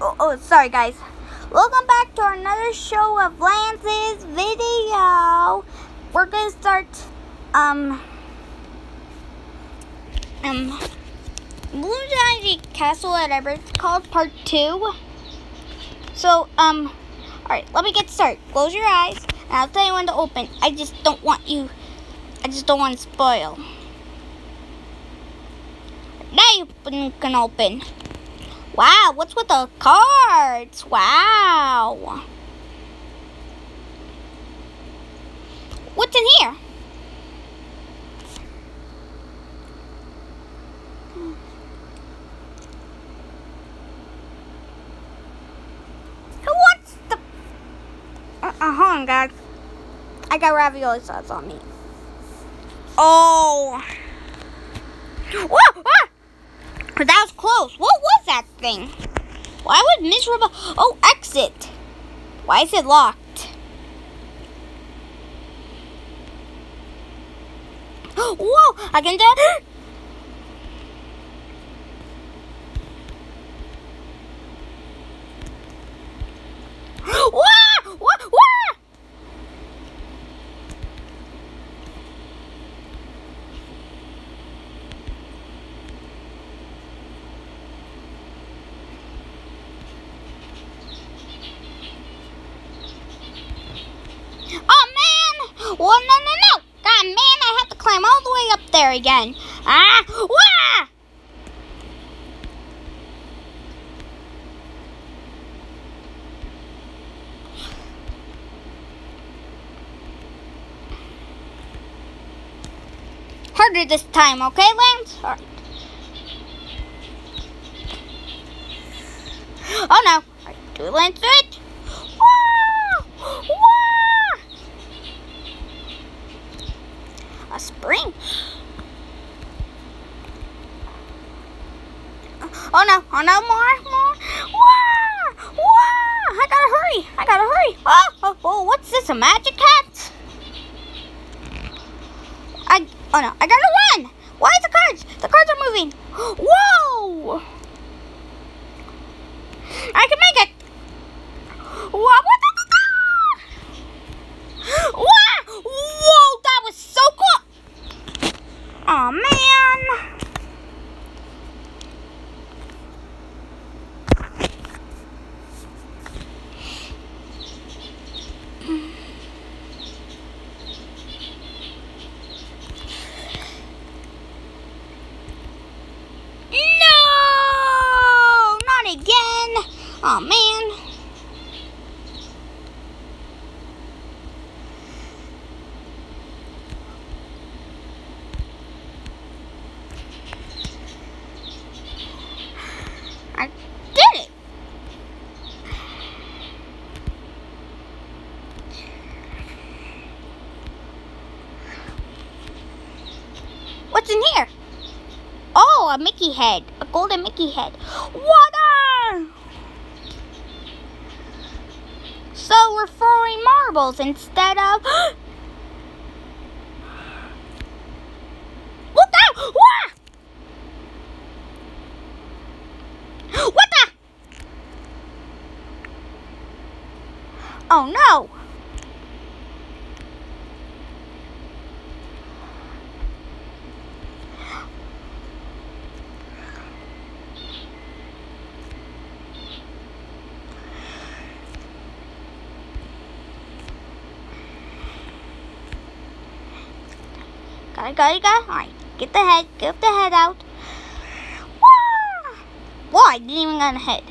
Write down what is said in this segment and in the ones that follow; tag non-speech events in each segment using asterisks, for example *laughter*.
Oh, oh, sorry, guys. Welcome back to another show of Lance's video. We're gonna start, um, um, Blue Dynasty Castle, whatever it's called, part two. So, um, all right, let me get started. Close your eyes, and I'll tell you when to open. I just don't want you. I just don't want to spoil. Now you can open. Wow, what's with the cards? Wow. What's in here? Who wants the... Uh, uh, hold on, guys. I got ravioli sauce on me. Oh. Whoa! Ah! That was close. What was that thing? Why would miserable... Oh, exit. Why is it locked? *gasps* Whoa! I can do... Whoa! Whoa! Whoa! Oh man! Well, no, no, no! God, man, I have to climb all the way up there again. Ah! Wah! Harder this time, okay, Lance? Right. Oh no! Right, do Lance, do it! Wah! Wah! A spring. Oh no, oh no, more, more. Wah! Wah! I gotta hurry, I gotta hurry. Oh, oh, oh, what's this, a magic hat? I, oh no, I gotta run. Why is the cards? The cards are moving. *gasps* Whoa! I can make it. Whoa, what the, Whoa! Whoa, that was so cool. Oh man. No! Not again. Oh man. I did it. What's in here? Oh, a Mickey head. A golden Mickey head. Water! So we're throwing marbles instead of... *gasps* Look out! Wah! What the? Oh no! Gotta, gotta, gotta. Alright, get the head, get the head out. Whoa, I didn't even get a head.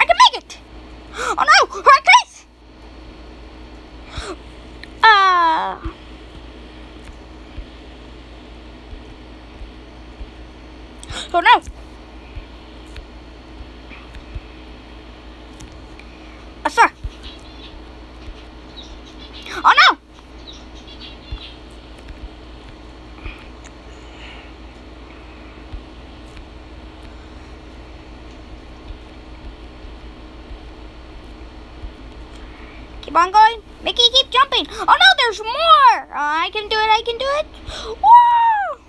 I can make it! Oh no! Alright, guys! Uh... Oh no! Uh, sir! Oh no! Keep on going. Mickey, keep jumping. Oh no, there's more. Uh, I can do it. I can do it. Woo!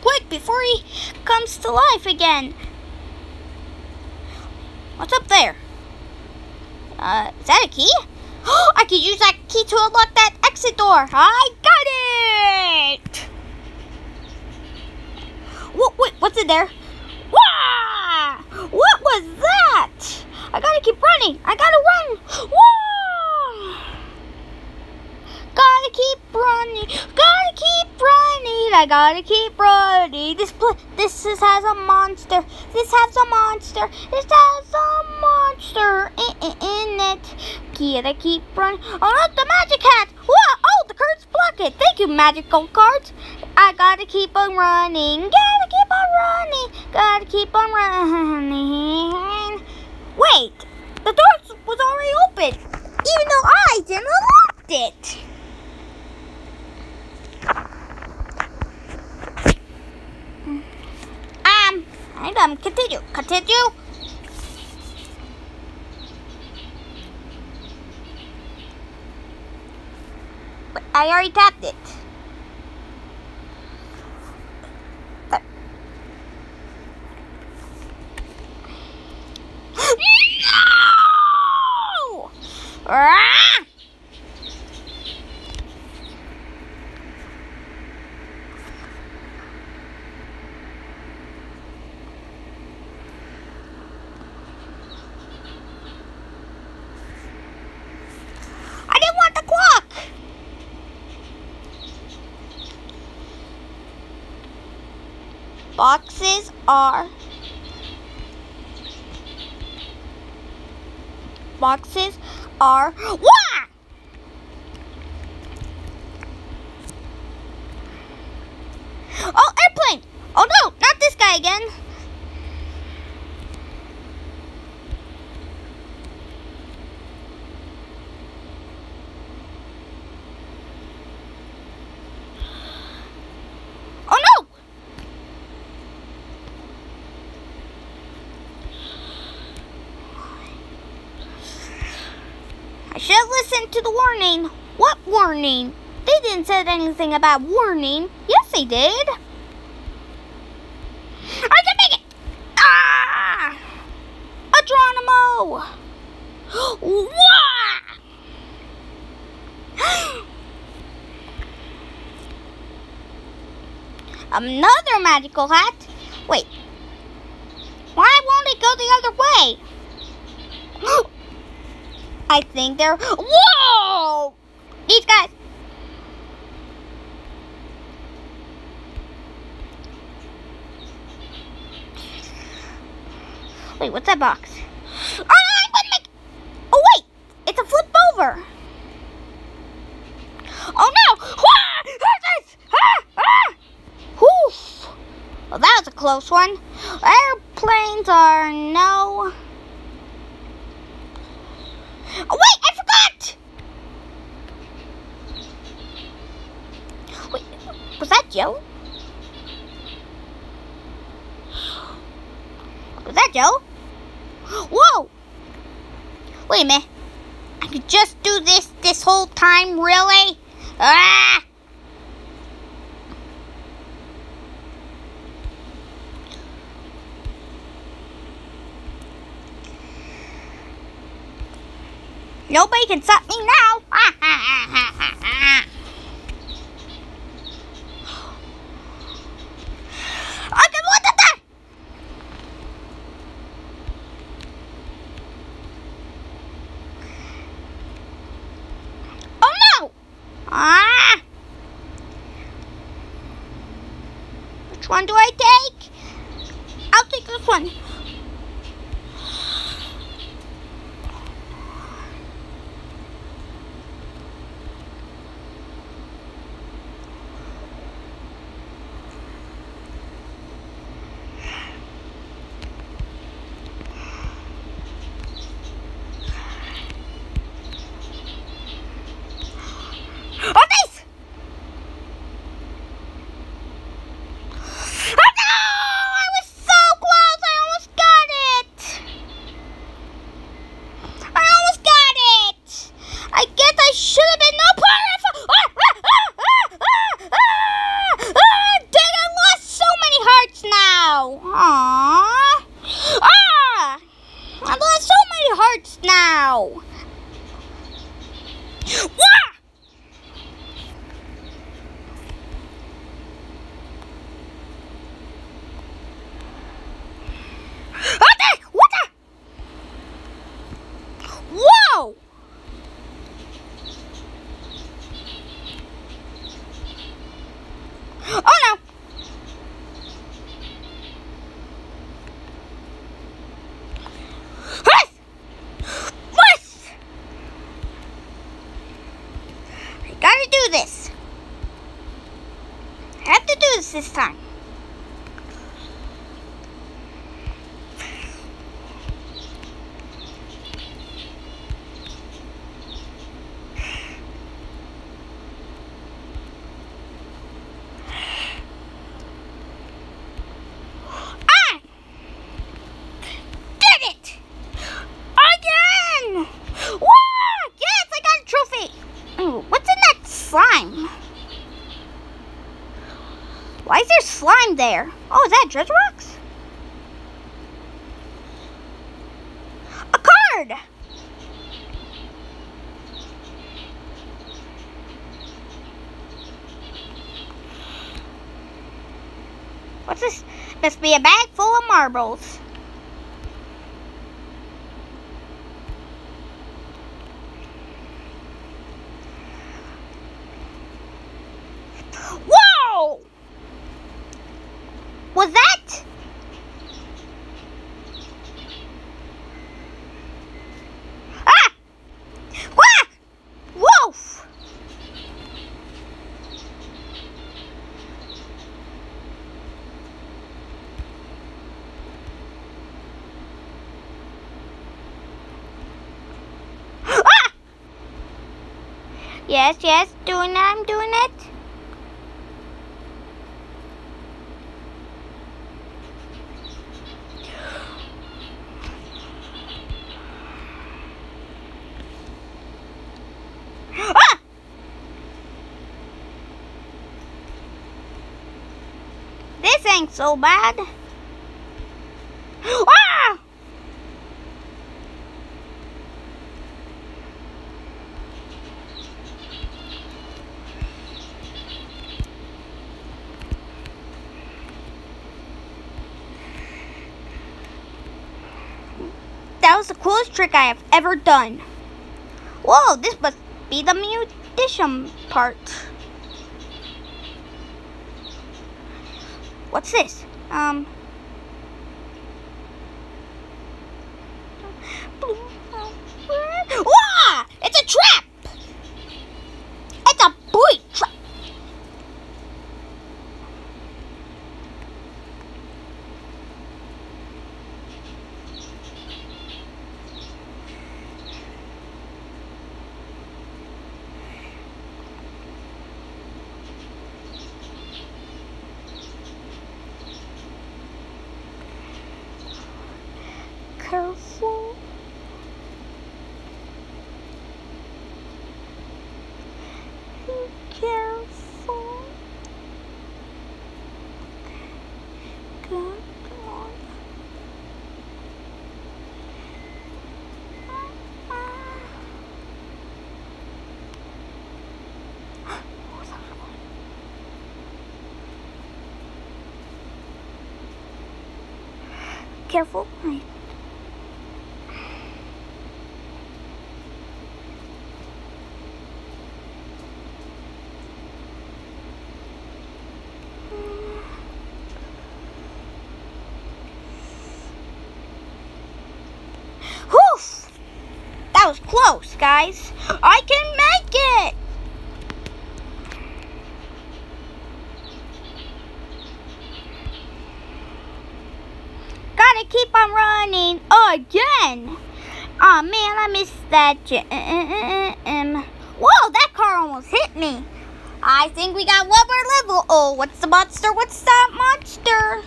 Quick, before he comes to life again. What's up there? Uh, is that a key? *gasps* I could use that key to unlock that exit door. I got it! What, wait, what's in there? Wah! What was that? I gotta keep running. I gotta run. Wah! Gotta keep running. Gotta keep running. I gotta keep running. This this is, has a monster. This has a monster. This has a monster in, in, in it. Gotta keep running. Oh no, the magic hat. Whoa! Oh, the cards block it. Thank you, magical cards. I gotta keep on running. Gotta keep on running. Gotta keep on running. Wait, the door was already open, even though I didn't unlock it. Um, I um, continue, continue. I already tapped it. No! Ah! I didn't want the clock. Boxes are boxes are Wah! Oh, airplane! Oh no, not this guy again. Oh no! I should have listened to the warning. What warning? They didn't say anything about warning. Yes, they did. I can make it! Ah! Adronimo! *gasps* Another magical hat? Wait. Why won't it go the other way? *gasps* I think they're. Whoa! These guys. Wait, what's that box? Oh, gonna make. Oh wait, it's a flip over. Oh no! Ah! What's this? Ah! Ah! Whew. Well, that was a close one. Airplanes are no. Oh, wait, I forgot! Wait, was that Joe? Was that Joe? Whoa! Wait a minute. I could just do this this whole time, really? Ah! Nobody can stop me now. *laughs* I can look at that. Oh no! Ah! Which one do I take? I'll take this one. Oh, this! Oh no! I was so close! I almost hurts now. Wah! Okay, what the? Whoa! Oh no! Hush! Hush! I gotta do this. I have to do this time. Ah! Did it! Again! Wah! Yes, I got a trophy! Ooh, what's in that slime? Why is there slime there? Oh, is that Rocks? A card! What's this? Must be a bag full of marbles. Whoa! Was that? Ah! Wah! Wolf! Ah! Yes, yes, doing it, I'm doing it. *gasps* Ah! This ain't so bad. Ah! That was the coolest trick I have ever done. Whoa, this must be the mutation part. What's this? Um. Wah! It's a trap! It's a boy trap! Careful. Be careful. Good boy. Careful. Whew! That was close, guys. I can make it! Gotta keep on running again. Oh man, I missed that. jam. Uh, uh, uh, um. Whoa, that car almost hit me. I think we got one more level. Oh, what's the monster? What's that monster?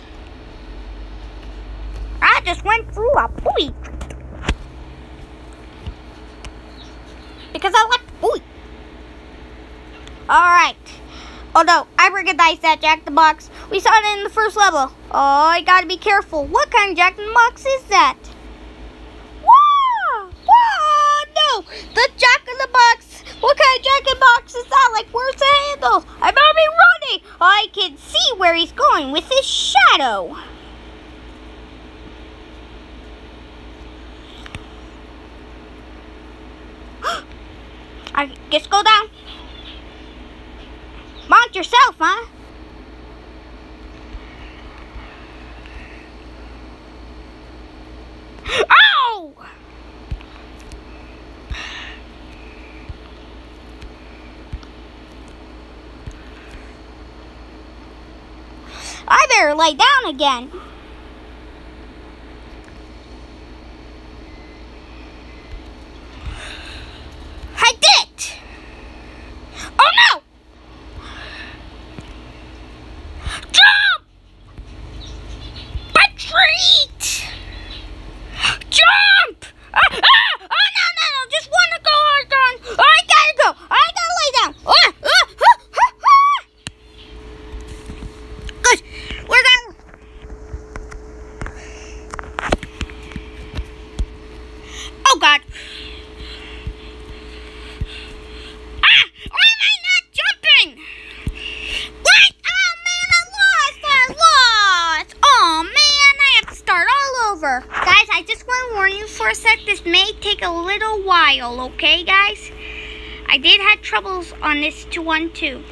I just went through a boy. Because I like boy. Alright. Oh no, I recognize that Jack the Box. We saw it in the first level. Oh, I gotta be careful. What kind of Jack the Box is that? The jack in the box! What kind of jack in the box is that? Like, where's the handle? I'm already running! I can see where he's going with his shadow! *gasps* I just go down. Mount yourself, huh? Lay down again. I did! Oh no! Jump! Retreat! Jump! Ah, ah! Oh no, no, no! Just want to go hard on. I gotta go. I gotta lay down. Ah, ah, ah, ah, ah. Good. We're done. Oh God. Ah! Why am I not jumping? What? Oh man, I lost! I lost! Oh man, I have to start all over. Guys, I just want to warn you for a sec. This may take a little while, okay, guys? I did on this 212.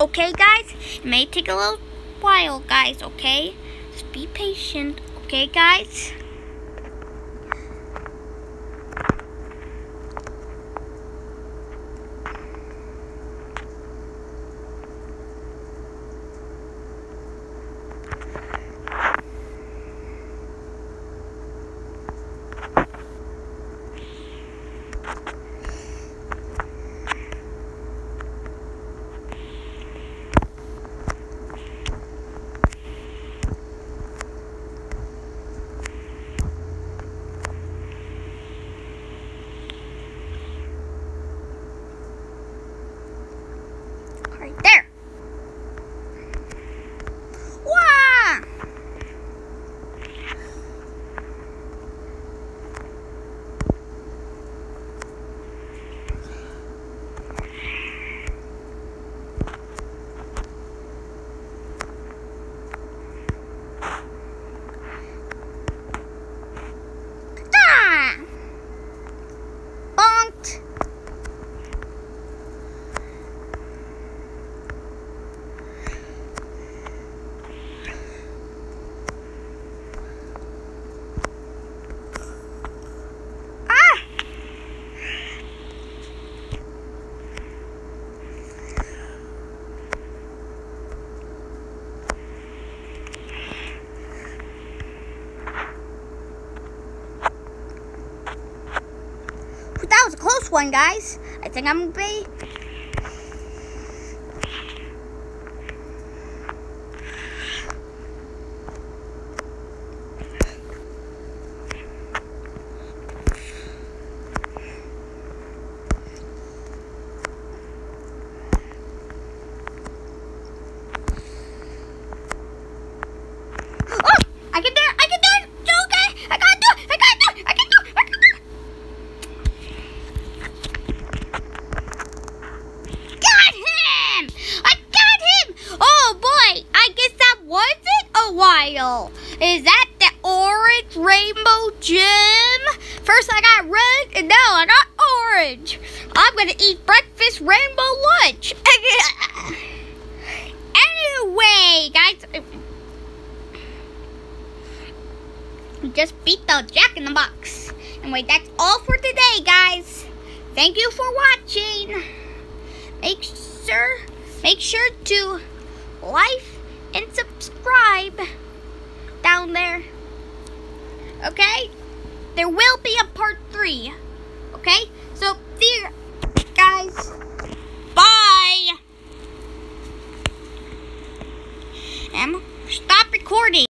Okay, guys? It may take a little while, guys, okay? Just be patient, okay, guys? Right there. Wow! Ah! Bonked. Ah! That was a close one, guys. I think I'm gonna be. Oh! I can do it! I can do it! It's okay! I gotta do it! I gotta do it! I can do it! I can do it! Got him! I got him! Oh boy, I guess that wasn't a while. Is that the orange rainbow gem? First I got red and now I got orange. I'm gonna eat rainbow lunch. anyway, guys. We just beat the Jack in the Box. Anyway, that's all for today, guys. Thank you for watching. Make sure, make sure to like and subscribe down there. Okay? There will be a part three. Okay? So, you guys. Bye. Em, stop recording.